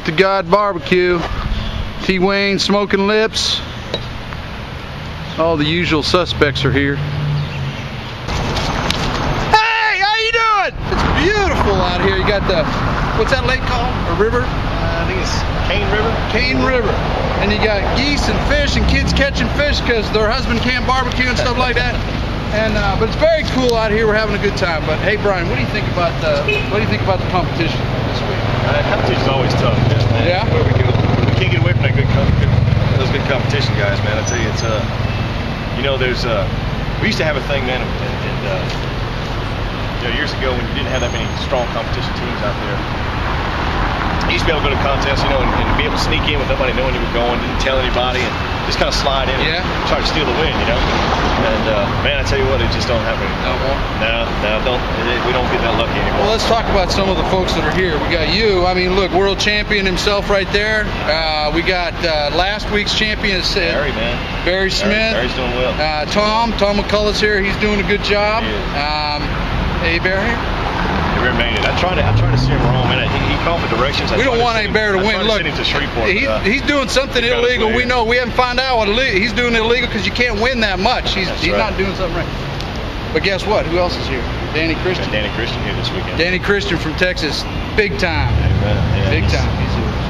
It to God barbecue. T Wayne smoking lips. All the usual suspects are here. Hey, how you doing? It's beautiful out here. You got the what's that lake called? A river? I think it's Cane River. Cane River. And you got geese and fish and kids catching fish because their husband can't barbecue and stuff like that. And uh, but it's very cool out here. We're having a good time. But hey, Brian, what do you think about the what do you think about the competition Uh, competition's always tough. Man. Yeah? Where we, can, we can't get away from that good, good those good competition guys, man. I tell you, it's uh, you know, there's uh, we used to have a thing, man, and, and uh, you know, years ago when you didn't have that many strong competition teams out there. You used to be able to go to contests, you know, and, and be able to sneak in with nobody knowing you were going, didn't tell anybody, and just kind of slide in Yeah. and try to steal the win, you know. And uh, man, I tell you what, it just don't happen No more? No, no, don't. It, we don't get that lucky anymore. Well, let's talk about some of the folks that are here. We got you. I mean, look, world champion himself right there. Uh, we got uh, last week's champion, uh, Barry, man. Barry Smith. Barry's doing well. Uh, Tom, Tom McCullough's here. He's doing a good job. He. Um, hey, Bear it. I tried to, I tried to steer him wrong, man. He, he called me directions. I We don't want send a bear to win. Look, to Shreveport. he, uh, he's doing something he illegal. We know. We haven't found out what he's doing illegal because you can't win that much. He's That's he's right. not doing something right. But guess what? Who else is here? Danny got Christian. Danny Christian here this weekend. Danny Christian from Texas, big time. Yeah, big he's- time.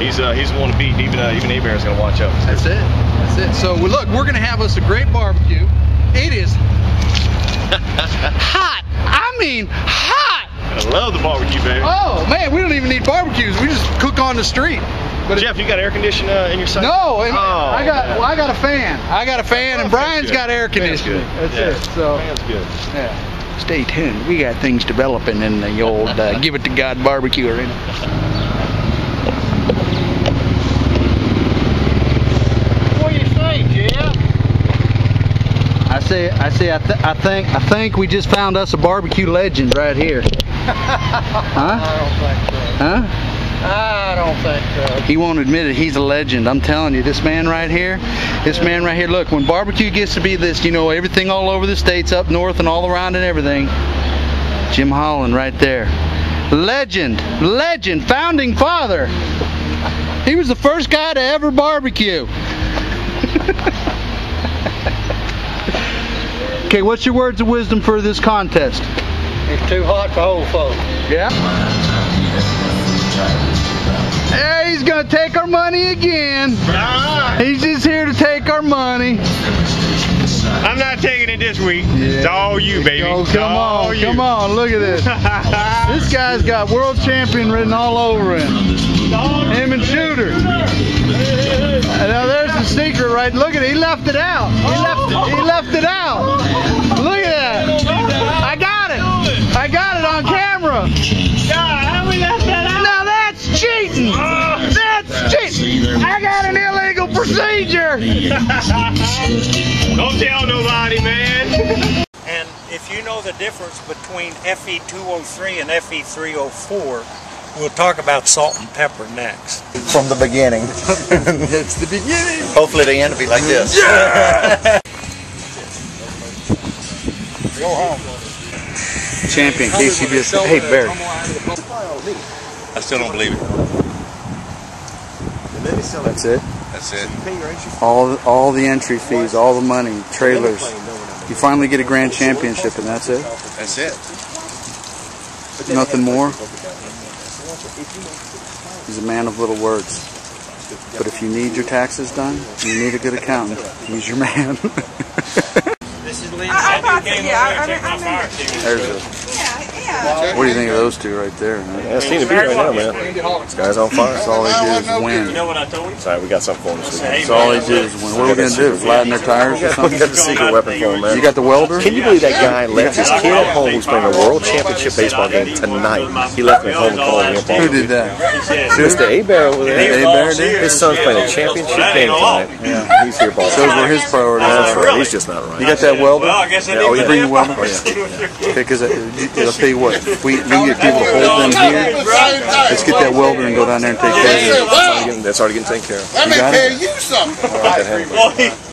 He's. Uh, he's the one to beat. Even uh, even Abear is going to watch out. That's it. That's it. So we look, we're gonna have us a great barbecue. It is hot. I mean hot. I love the barbecue, baby. Oh man, we don't even need barbecues. We just cook on the street. But it- Jeff, you got air conditioning uh, in your site? no, and Oh, I got man. well, I got a fan. I got a fan, and Oh, Brian's fan's got air conditioning. That's Yeah. it. So Fan's good. yeah. Stay tuned. We got things developing in the old uh, Give It to God barbecue arena. What do you say, Jeff? I say, I say, I, th- I think, I think we just found us a barbecue legend right here. Huh? I don't think so. Huh? I don't think so. He won't admit it. He's a legend. I'm telling you, this man right here, this man right here. Look, when barbecue gets to be this, you know, everything all over the states, up north and all around and everything. Jim Holland right there. Legend, legend, founding father. He was the first guy to ever barbecue. okay, what's your words of wisdom for this contest? It's too hot for old folks. Yeah. Hey, he's gonna take our money again. He's just here to take our money. I'm not taking it this week. It's all you, baby. Oh, come all on, you. come on, look at this. This guy's got world champion written all over him. Him and Shooter. Now there's the secret, right? Look at it. He left it out. He left it. He left it out. Look on camera. Now that's cheating. Oh. That's cheating. I got an illegal procedure. Don't tell nobody, man. And if you know the difference between FE 203 and FE 304, we'll talk about salt and pepper next. from the beginning. It's the beginning. Hopefully the end will be like this. Champion, Casey just, hey Barry. I still don't believe it. That's it. That's it. All all the entry fees, all the money, trailers. You finally get a grand championship, and that's it. That's it. Nothing more. He's a man of little words. But if you need your taxes done, you need a good accountant. He's your man. This is Lee. I- I thought so, came yeah, over here I- and took I my remember. fire extinguisher. There's a. Yeah, yeah. What do you think of those two right there? huh? Yeah, it's seem to be right now, man. This guy's on fire. That's all they do is You win. know what I told him? Sorry, we got something for him this weekend. That's all they do is win. What are we gonna do? Flatten their tires or We got the secret weapon for him, man. You got the welder? Can you believe that guy left his kid at home who's playing a world championship baseball game tonight? He left him at home and called me up Who did that? Mr. Abear over there. Hey, Bear did? His son's playing a championship game tonight. Yeah, he's here, boss. Shows where his priorities That's are. right. He's just not right. You got that welder? Well, I guess I Yeah, oh, You yeah. bring the welder? Oh, yeah. Okay, because I'll tell you what, if we, we can get people to hold them here, let's get that welder and go down there and take care of it. That's already getting, that's already getting taken care of. You got it? you something. I'll let that handle.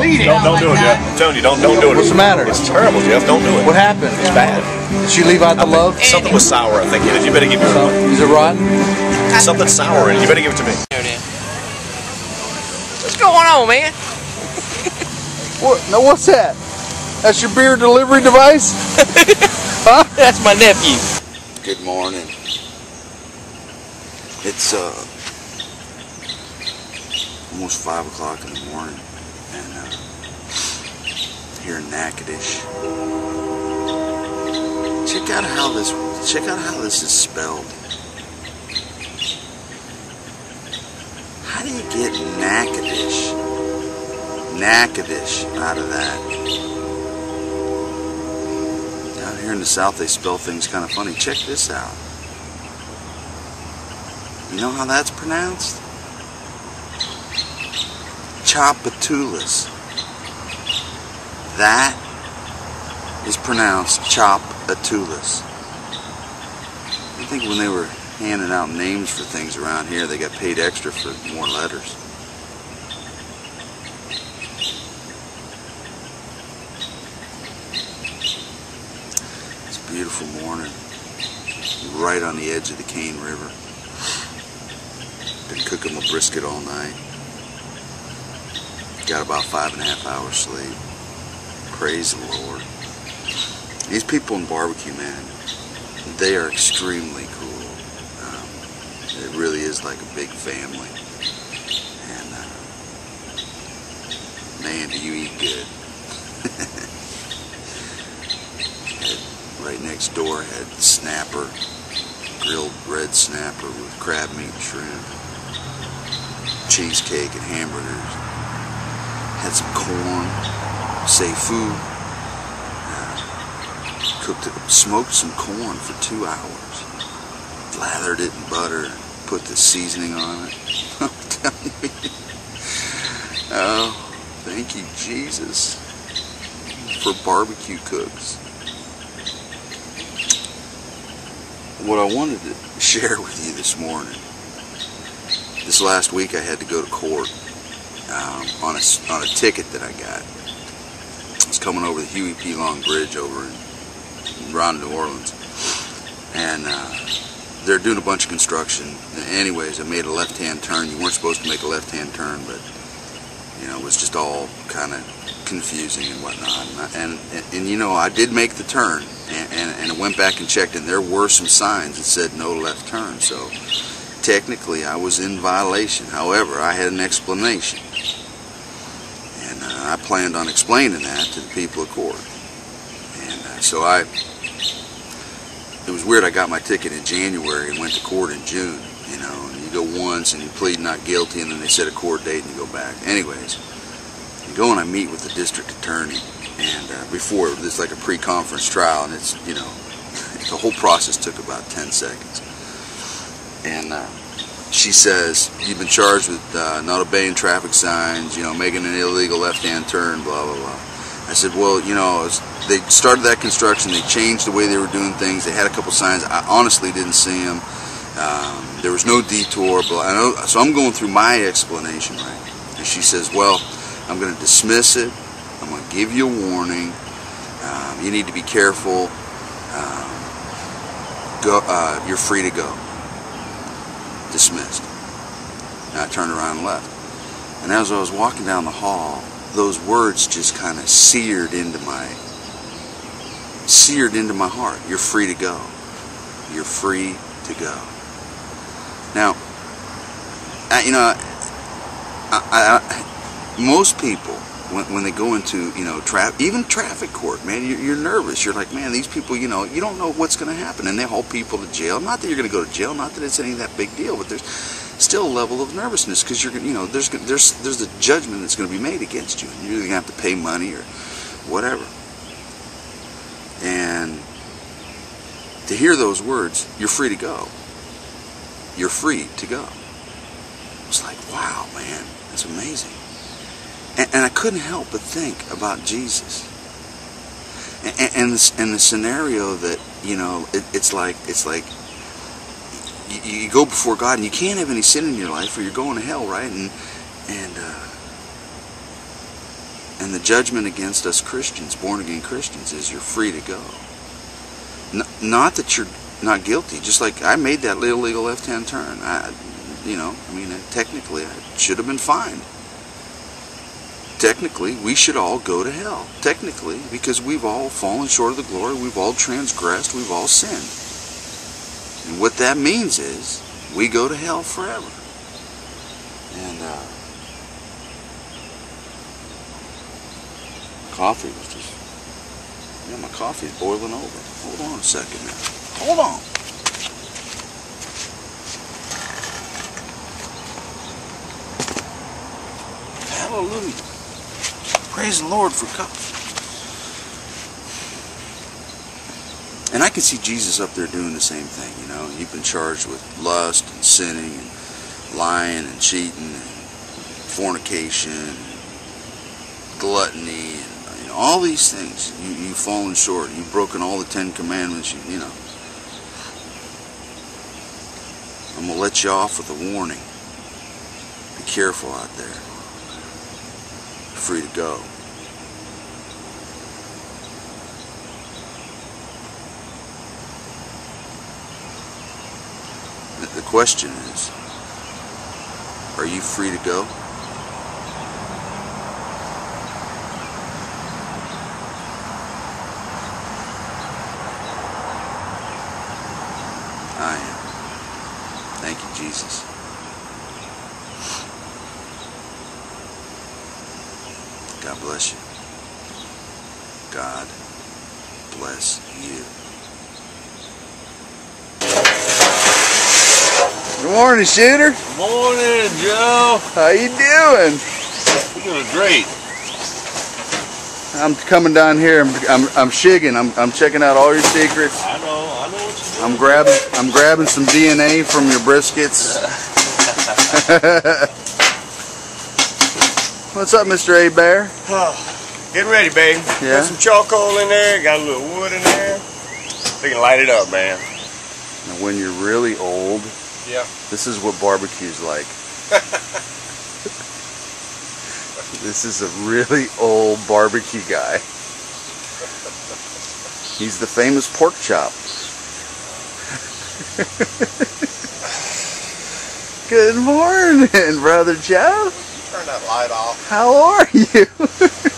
bleed Don't, don't do it, that. Jeff. I'm telling you, don't, don't do it. What's the matter? It's terrible, Jeff. Don't do it. What happened? It's bad. Did she leave out the love? Something was sour, I think. in. You better give it to me. Is it rotten? Something sour in it. You better give it to me. What's going on, man? What? No, what's that? That's your beer delivery device? Huh? That's my nephew. Good morning. It's uh almost five o'clock in the morning, and uh, here in Natchitoches. Check out how this. Check out how this is spelled. You get? Natchitoches out of that. Down here in the south, they spell things kind of funny. Check this out. You know how that's pronounced? Chopatulas. That is pronounced Chopatulas. I think when they were handing out names for things around here, they got paid extra for more letters. It's a beautiful morning, right on the edge of the Cane River. Been cooking my brisket all night. Got about five and a half hours sleep. Praise the Lord. These people in barbecue, man, they are extremely cool. Really is like a big family. And uh, man, do you eat good. right next door had snapper, grilled red snapper with crab meat and shrimp, cheesecake and hamburgers. Had some corn, say food. Uh, cooked it, smoked some corn for two hours. Lathered it in butter, put the seasoning on it. Oh, thank you, Jesus, for barbecue cooks. What I wanted to share with you this morning, this last week I had to go to court um, on, a, on a ticket that I got. I was coming over the Huey P. Long Bridge over in, around New Orleans. And uh, they're doing a bunch of construction. Anyways, I made a left-hand turn. You weren't supposed to make a left-hand turn, but you know, it was just all kind of confusing and whatnot. And, I- and, and, and, you know, I did make the turn, and, and, and I went back and checked, and there were some signs that said no left turn. So technically, I was in violation. However, I had an explanation, and uh, I planned on explaining that to the people of court. And uh, so I, it was weird. I got my ticket in January and went to court in June. You know, and you go once and you plead not guilty, and then they set a court date and you go back. Anyways, you go and I meet with the district attorney, and uh, before it's like a pre-conference trial, and it's you know, the whole process took about 10 seconds. And uh, she says, "You've been charged with uh, not obeying traffic signs, you know, making an illegal left-hand turn, blah blah blah." I said, "Well, you know, as they started that construction. They changed the way they were doing things. They had a couple signs. I honestly didn't see them. Um, there was no detour, but I know. So I'm going through my explanation, right? And she says, "Well, I'm going to dismiss it. I'm going to give you a warning. Um, you need to be careful. Um, go. Uh, you're free to go." Dismissed. And I turned around and left. And as I was walking down the hall, those words just kind of seared into my seared into my heart. You're free to go. You're free to go. Now, I, you know, I, I, most people when, when they go into you know tra- even traffic court, man, you're, you're nervous. You're like, man, these people, you know, you don't know what's going to happen, and they haul people to jail. Not that you're going to go to jail, not that it's any that big deal, but there's still a level of nervousness because you're, you know, there's there's there's a judgment that's going to be made against you, and you're going to have to pay money or whatever. And to hear those words, you're free to go. You're free to go. It's like, wow, man, that's amazing. And, and I couldn't help but think about Jesus. And, and, the, and the scenario that, you know, it, it's like, it's like, you, you go before God and you can't have any sin in your life or you're going to hell, right? And, and, uh, And the judgment against us Christians, born again Christians, is you're free to go. Not that you're not guilty, just like I made that illegal left hand turn. I, you know, I mean, technically, I should have been fined. Technically, we should all go to hell. Technically, because we've all fallen short of the glory, we've all transgressed, we've all sinned. And what that means is we go to hell forever. And uh, coffee was just, yeah, my coffee's boiling over. Hold on a second now. Hold on. Hallelujah. Praise the Lord for coffee. And I can see Jesus up there doing the same thing, you know. You've been charged with lust and sinning and lying and cheating and fornication and gluttony all these things. You, you've fallen short. You've broken all the Ten Commandments, you, you know. I'm going to let you off with a warning. Be careful out there. You're free to go. The question is, are you free to go? I am. Thank you, Jesus. God bless you. God bless you. Good morning, Shooter. Good morning, Joe. How you doing? You're doing great. I'm coming down here. I'm I'm, I'm shigging. I'm I'm checking out all your secrets. I know, I know what you're I'm grabbing I'm grabbing some DNA from your briskets. What's up, Mr. A Bear? Oh, get ready, babe. Yeah? Put some charcoal in there, got a little wood in there. We can light it up, man. Now, when you're really old, Yeah. this is what barbecue's like. this is a really old barbecue guy. He's the famous pork chop. Good morning, Brother Joe. Turn that light off. How are you?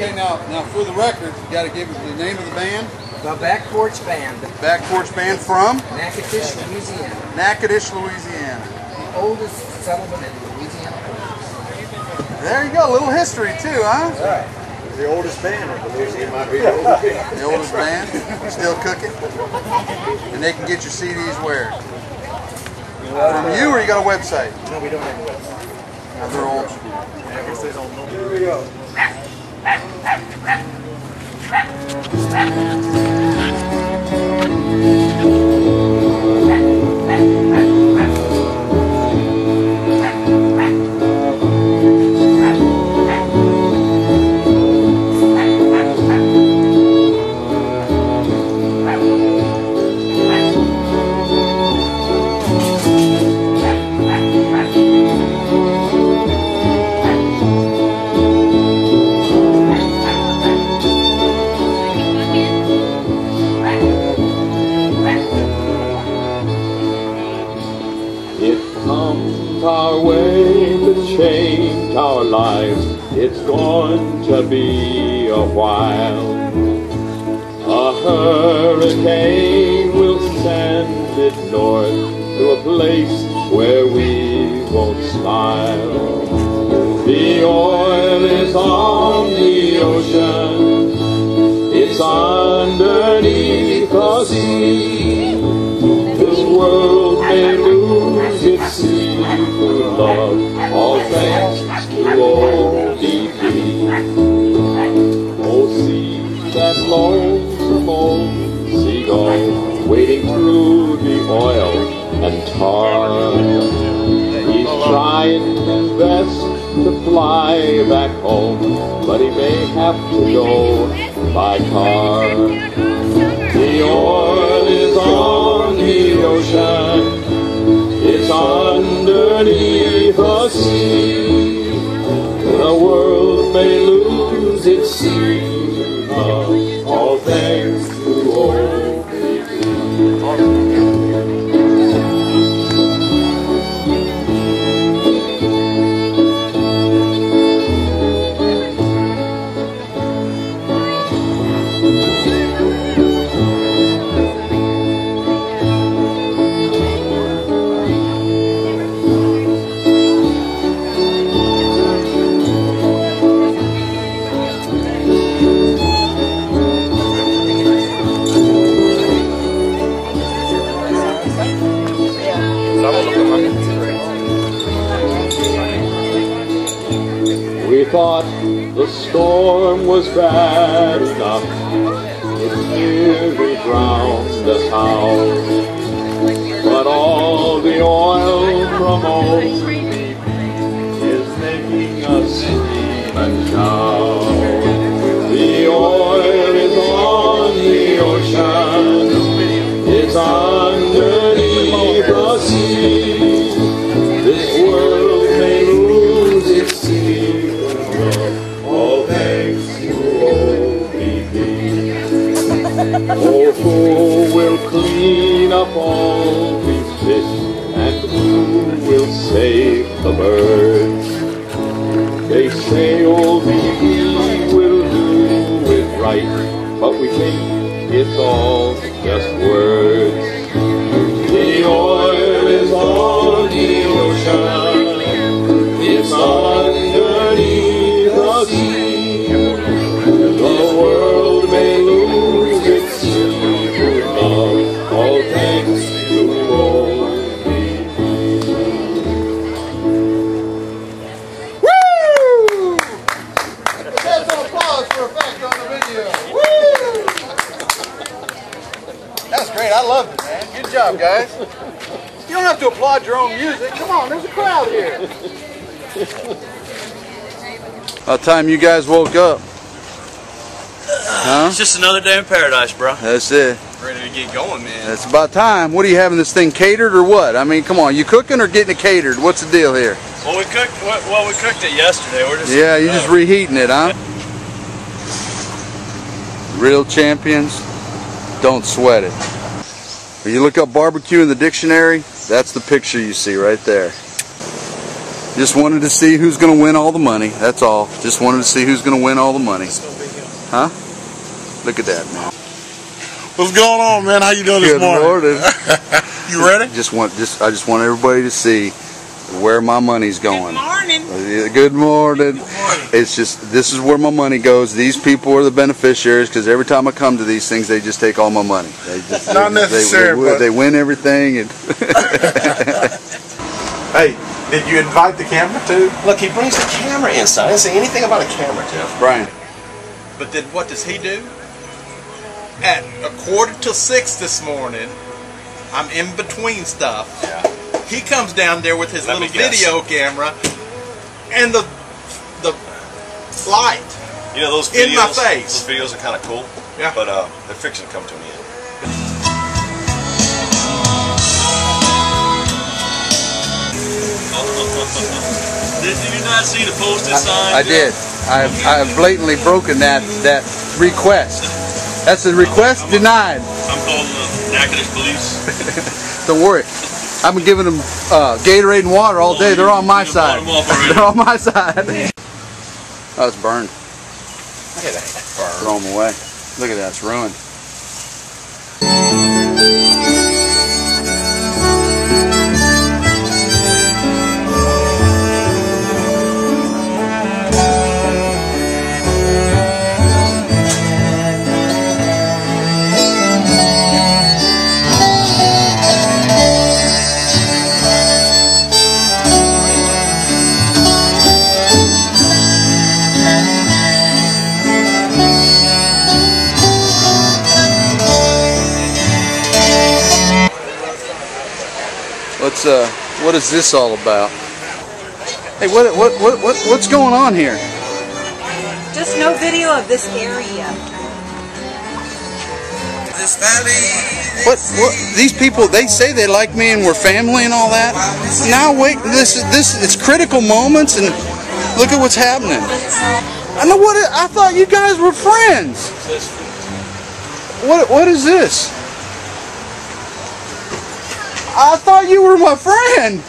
Okay, now, now for the record, you got to give the name of the band. The Back Porch Band, Back Porch Band from Natchitoches, Louisiana. Natchitoches, Louisiana. The oldest settlement in Louisiana. There you go, a little history too, huh? The oldest band I believe. Louisiana might be the oldest band. The oldest band, still cooking, and they can get your CDs where? From you, or you got a website? No, we don't have a website. Now, they're old. Here we go. It's going to be a while. A hurricane will send it north to a place where we won't smile. The oil is on the ocean. It's underneath the sea. This world may lose its seafood love, all thanks to ODP. Oh, see that lonesome old seagull wading through the oil and tar. He's trying his best to fly back home, but he may have to go by car. The oil is on the ocean. It's underneath the sea. The world may lose its sea, storm but we think it's all just words. Job, guys. You don't have to applaud your own music. Come on, there's a crowd here. About time you guys woke up. Huh? It's just another day in paradise, bro. That's it. Ready to get going, man. It's about time. What are you having this thing catered or what? I mean, come on, you cooking or getting it catered? What's the deal here? Well, we cooked. Well, we cooked it yesterday. We're just. Yeah, you're just reheating it, huh? Real champions, don't sweat it. When you look up barbecue in the dictionary, that's the picture you see right there. Just wanted to see who's going to win all the money. That's all. Just wanted to see who's going to win all the money. Huh? Look at that, man. What's going on, man? How you doing this Good morning? morning. you ready? Just want just I just want everybody to see where my money's going. Uh, good morning. Good morning. It's just this is where my money goes. These people are the beneficiaries because every time I come to these things, they just take all my money. They just, Not they, necessary, They, but- they win everything and Hey, did you invite the camera too? Look, he brings the camera inside. I didn't say anything about a camera, Jeff. Brian. But then what does he do? At a quarter to six this morning, I'm in between stuff. Yeah. He comes down there with his Let little video camera and the the light. You know those videos. In my face. Those videos are kind of cool. Yeah. But uh, they're fixing to come to an end. Did you not see the posted sign? I did. I've, I've blatantly broken that that request. That's a request denied. I'm calling the Natchitoches police. Don't worry. I've been giving them uh, Gatorade and water all day. They're on my side. They're on my side. Oh, it's burned. Look at that. Throw them away. Look at that. It's ruined. What is this all about? Hey, what what what, what what's going on here? Just no video of this area. This valley. What, what? These people, they say they like me and we're family and all that. Now wait, this is this. It's critical moments, and look at what's happening. I know what. I thought you guys were friends. What? What is this? I thought you were my friend.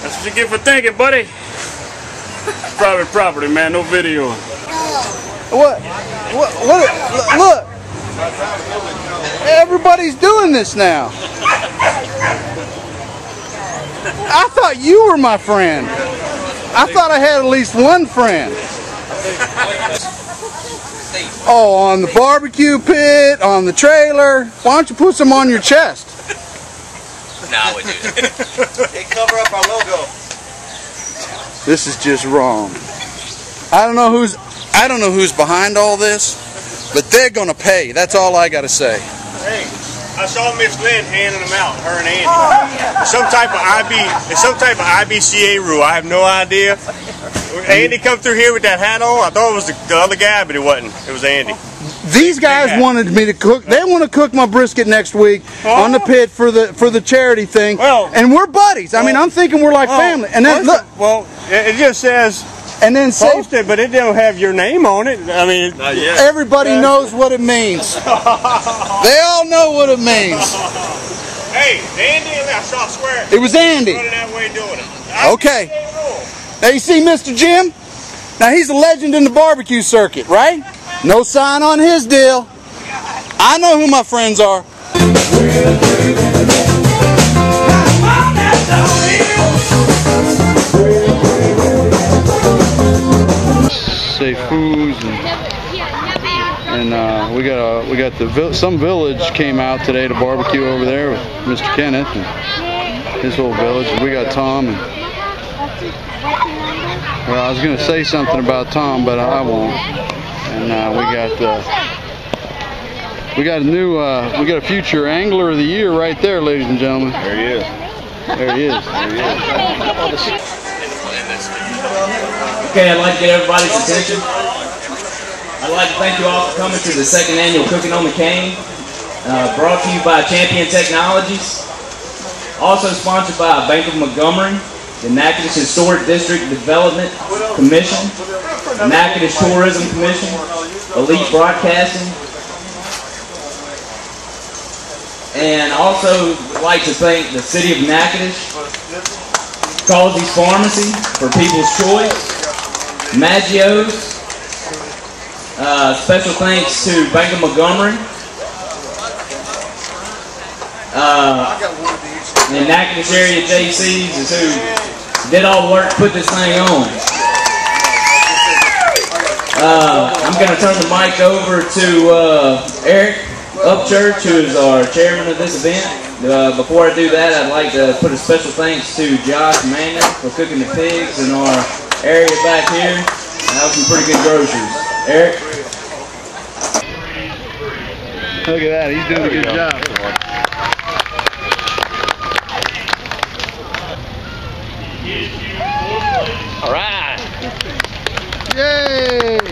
That's what you get for thinking, buddy. Private property, man. No video. What? What? What? Look. Everybody's doing this now. I thought you were my friend. I thought I had at least one friend. Oh, on the barbecue pit, on the trailer. Why don't you put some on your chest? Nah, we do. they cover up our logo. This is just wrong. I don't know who's I don't know who's behind all this, but they're gonna pay. That's all I gotta say. Hey, I saw Miss Lynn handing them out, her and Andy. Oh, some type of IB, it's some type of IBCA rule. I have no idea. Andy come through here with that hat on. I thought it was the, the other guy, but it wasn't. It was Andy. These guys wanted me to cook. They want to cook my brisket next week oh. on the pit for the for the charity thing. Well, and we're buddies. I mean, I'm thinking we're like well, family. And then first look, Well, it it just says and then say, it, but it don't have your name on it. I mean, everybody knows what it means. they all know what it means. Hey, Andy, I saw square. It was Andy. Running that way doing it. Okay. Now you see Mr. Jim? Now he's a legend in the barbecue circuit, right? No sign on his deal. I know who my friends are. Foods and, and uh, we got a, we got the vil- some village came out today to barbecue over there with Mr. Kenneth and his whole village. We got Tom and well, I was going to say something about Tom, but I won't. And uh, we got uh, we got a new uh, we got a future angler of the year right there, ladies and gentlemen. There he is. There he is. There he is. Okay, I'd like to get everybody's attention. I'd like to thank you all for coming to the second annual Cooking on the Cane, uh, brought to you by Champion Technologies, also sponsored by Bank of Montgomery, the Natchitoches Historic District Development Commission, Natchitoches Tourism Commission, Elite Broadcasting, and also like to thank the City of Natchitoches, Causey's Pharmacy for People's Choice, Maggio's, uh, special thanks to Bank of Montgomery, uh, and Natchitoches area Jaycees is who did all the work to put this thing on. Uh, I'm going to turn the mic over to uh, Eric Upchurch, who is our chairman of this event. Uh, before I do that, I'd like to put a special thanks to Josh Manning for cooking the pigs in our area back here. That was some pretty good groceries. Eric? Look at that. He's doing a good job. All right. Yay!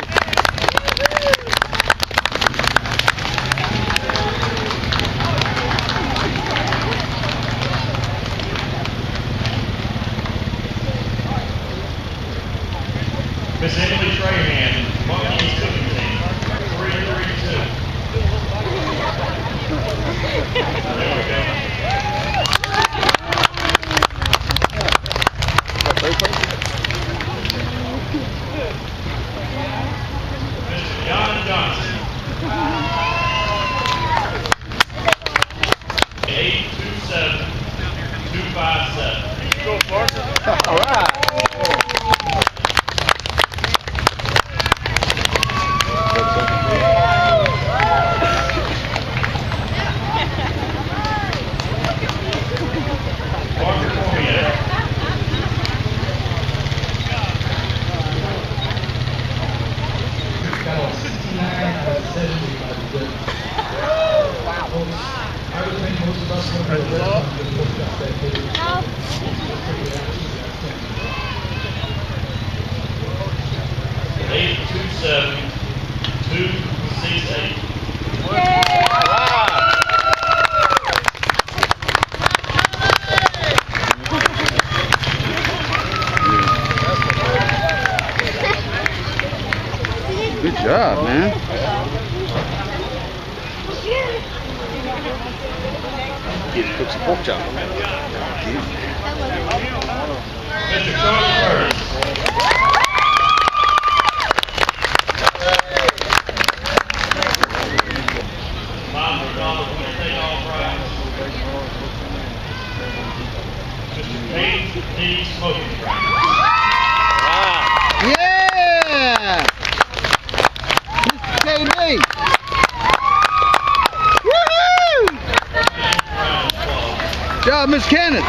Miss night.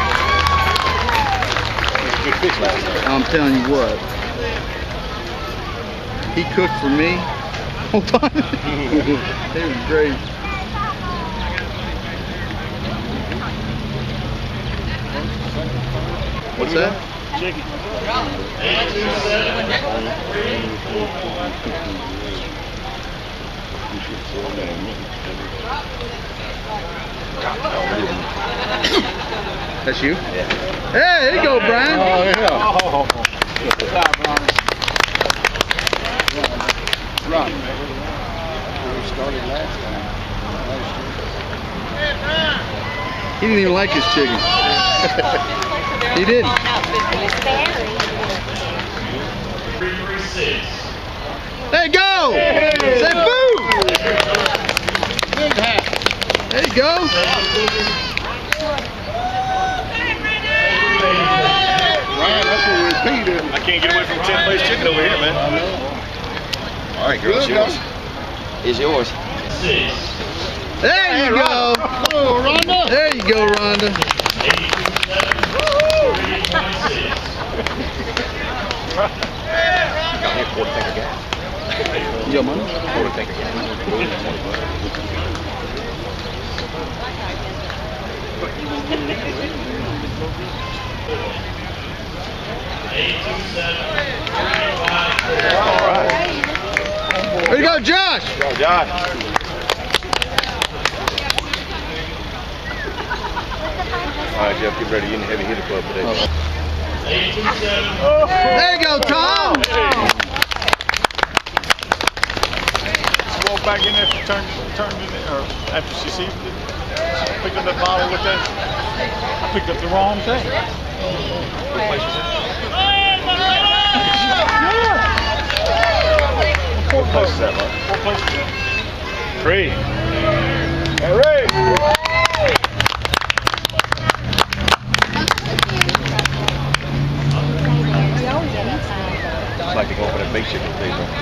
I'm telling you what. He cooked for me. Hold on. it was great. What's that? Chicken. That's you? Yeah. Hey, there you go, Brian. Oh, yeah. Good job, Ron. Ron. We started last time. He didn't even like his chicken. he didn't. Three three six. There you go. Say boo. Big hat. There you go. Ryan, that's what we repeated. I can't get away from 10 place chicken over here, man. All right, girl, it's yours. Is yours. Six. There you go. Oh, Rhonda. There you go, Rhonda. Eight two seven three twenty six. Got me a quarter tank of gas. You got money? Quarter tank of gas. Eight two seven three five four. All right. There you go, Josh. Go, Josh. All right, Jeff, get ready. You're in the heavy hitter club today. Eight two seven. There you go, Tom. She walked back in there, she turned, turned it, or after she see it, she picked up that bottle, with at it. I picked up the wrong thing. What place was that? Four What place is that, bud? Four places. Three. Hey, Ray. It's like they go for that big chicken place, right?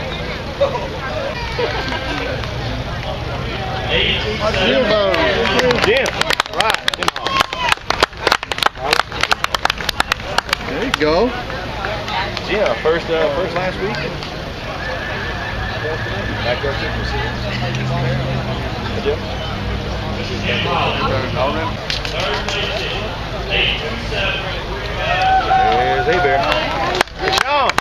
Eight two seven. Jim. Right. Jim Hall. There you go. Yeah, first uh, first last week. Backyard chicken. Jim. Jim Holland. Third place is eight two seven three five. There's A Bear. Hey, Sean.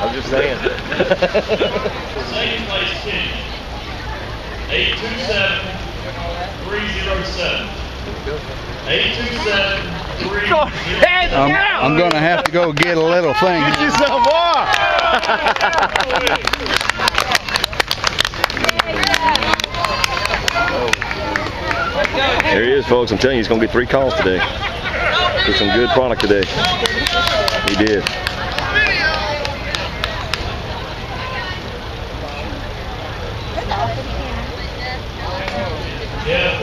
I'm just saying. Second place Kenny. Eight two seven three zero seven. Eight two seven three zero um, I'm, I'm going to have to go get a little thing. Get you some more. There he is, folks. I'm telling you, he's going to get three calls today. Get some good product today. He did. Yeah.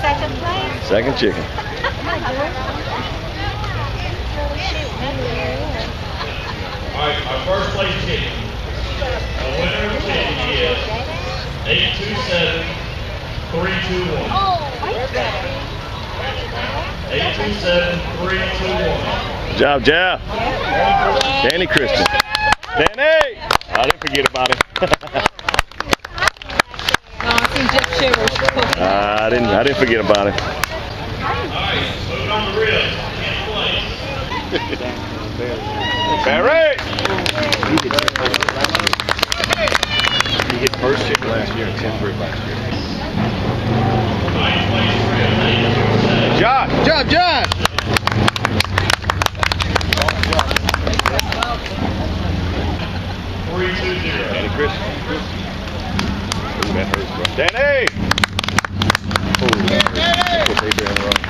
Second place. Second chicken. All right, our first place chicken. The winner of chicken is eight two seven three two one. Eight two seven three two one. Good job, Jeff. Danny Christian. Danny! I didn't forget about him. I didn't. I didn't forget about him. Moving on the ribs. Barry! He hit first chicken last year and 10th group last year. Josh! Job, Josh! Three two zero. Danny Chris. Ooh, that hurts, bro. Danny! Ooh, that hurts. Put Avery in the wrong.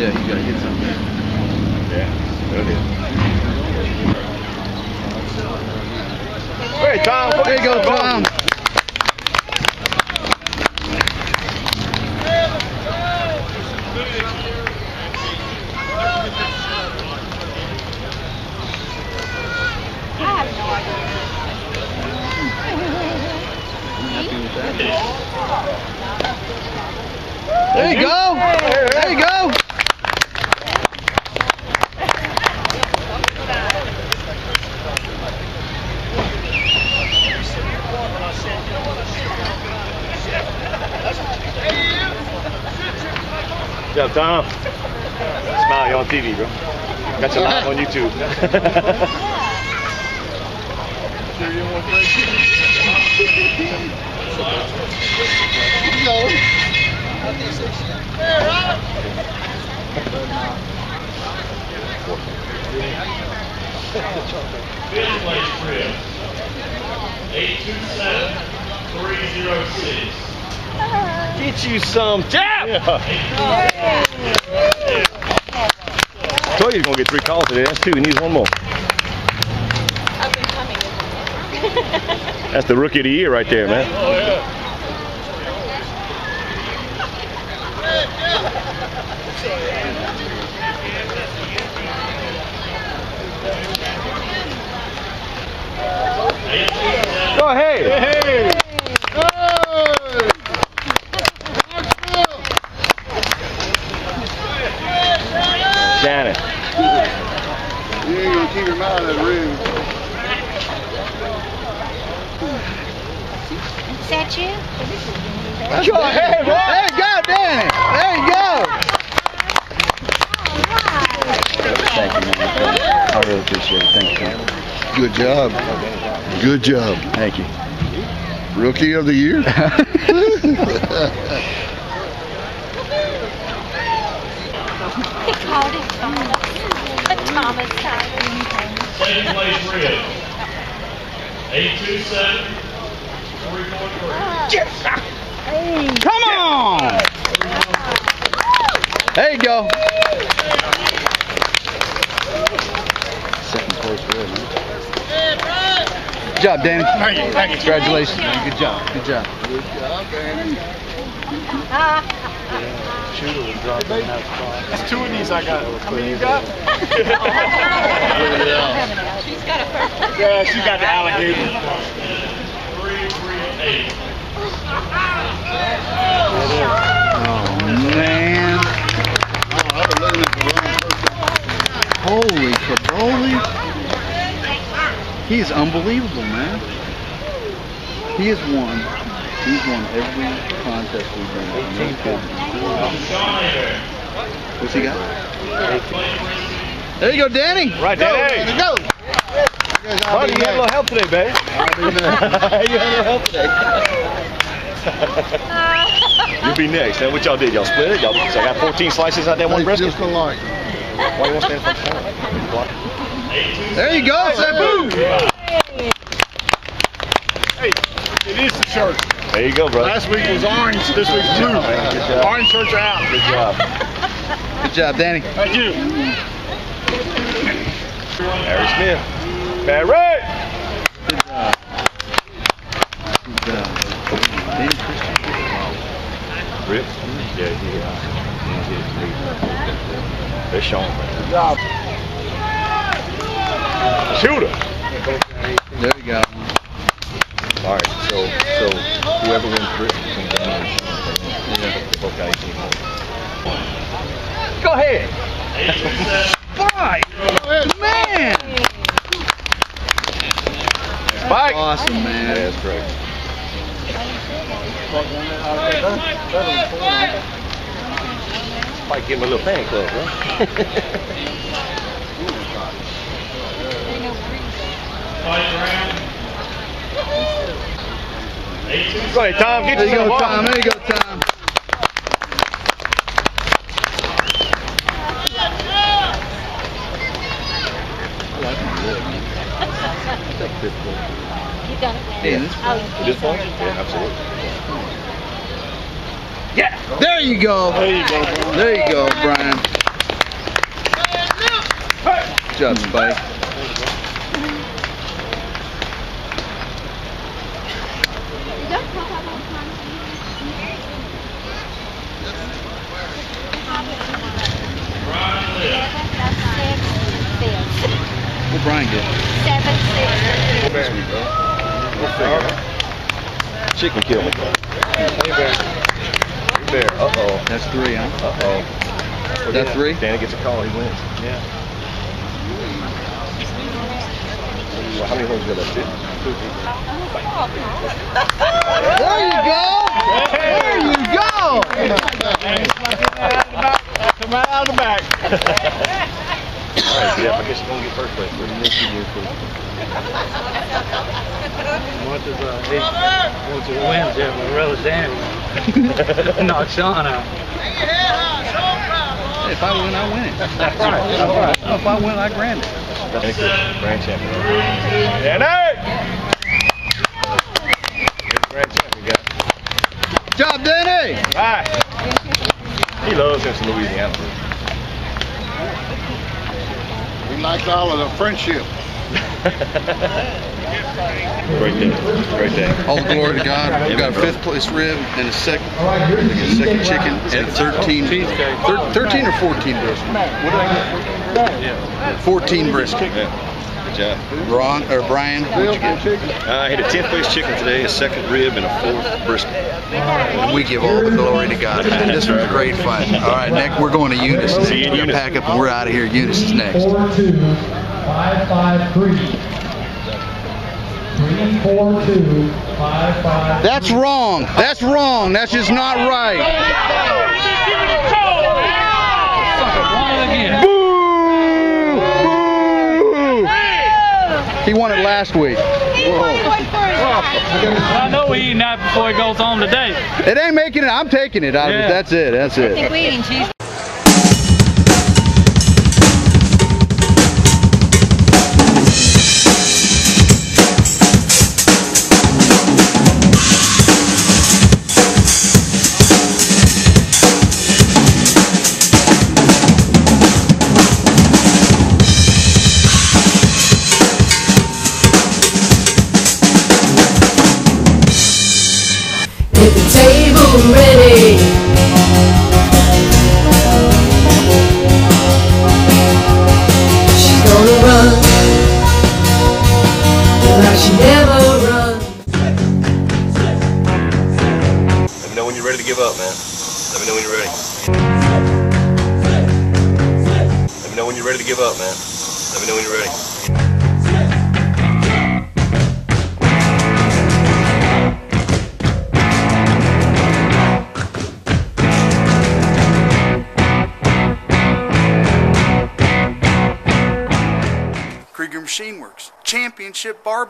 Yeah, you gotta hit something. Yeah, go ahead. Hey, Tom. There you go, Tom. There you go. There you go. Good job, Tom. Smile, you on TV, bro. Got your live on YouTube. Fifth place trip. Eight two seven three zero six. Get you some jab! Told you he's gonna get three calls today. That's two. He needs one more. That's the rookie of the year right there, man. Go ahead. Shannon. You ain't gonna keep him out of that room. Is that you? Go ahead, boy. There you go, Danny. There you go. Thank you, man. I really appreciate it. Thank you. man. Good job. Good job. Thank you. Rookie of the year. They called it Thomas. But Thomas Second place rib. Eight two seven three four three. Come on. There you go. Second place red. Good job, Danny. Thank you, thank you. Congratulations, man. Good job. Good job. Good job, Danny. That's two of these I got. How many you got? She's got a first. Yeah, she got the alligator. Three three eight. Oh, man. Holy caboli. He is unbelievable, man. He has won. He's won every contest we've been in. No kidding. Sean Abear. What's he got? There you go, Danny. Right, Go, Danny. Danny, go. Buddy, you had a little help today, babe. you had a little help today. You'll be next. Now, what y'all did? Y'all split it? Y'all, so I got 14 slices out there, one brisket? Just alike. Why you want to stand for the There you go. Hey, it is the shirt. There you go, brother. Last week was orange, this week's blue. job, man. Good job. Orange shirts are out. Good job. Good job, Danny. Thank you. Harry Smith. Barry! Good job. Good job. Danny Christian. Rip? Yeah, is. They're showing, man. job. Shooter! There you go. All right, so so whoever wins Rip can come in. Yeah. They both got 18 points. Go ahead. Spike give him a little fan club, huh? Fight. Go ahead, Tom. Get There you go, off. Tom. There you go, Tom. You done it. Yeah. Oh, This one? Yeah, absolutely. Yeah. There you go. There you go. There you go, Brian. Good job, Spike. What Brian get? Seven, six. Chicken kill me. Hey, Bear. Hey, Bear. Uh-oh. That's three, huh? Uh-oh. That three? Danny gets a call. He wins. Yeah. Well, how many holes you got left? There you go. There you go. Come right out of the back. All right, Jeff. I guess you're going to get first place. What do you think you do, please? Once it, uh, he, once it wins, yeah, we'll roll down. Knock Sean out. Hey, if I win, I win it. That's right. That's right. If I win, I grant it. That's the grand champion. Danny! Grand champion, guy. Good job, Danny. Bye. He loves him some Louisiana. He likes all of the friendship. Great day. Great day. All the glory to God. We've got a fifth place rib and a second, a second chicken and a 13, 13 or 14 brisket. What I get? Yeah. 14 brisket. Yeah. Good job. Ron or Brian, what'd you get? Uh, I had a 10th place chicken today, a second rib, and a fourth brisket. And we give all the glory to God. Man, this was a great fun. All right, next we're going to Eunice. See you in We're gonna Eunice. pack up and we're out of here. Eunice is next. Four two five five three. Three four two five five. That's wrong. That's wrong. That's just not right. Boo! Boo! He won it last week. I know he eating that before he goes home today. It ain't making it. I'm taking it. I, Yeah. That's it. That's I think it. we eating cheese.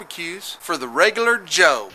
Barbecues for the regular Joe.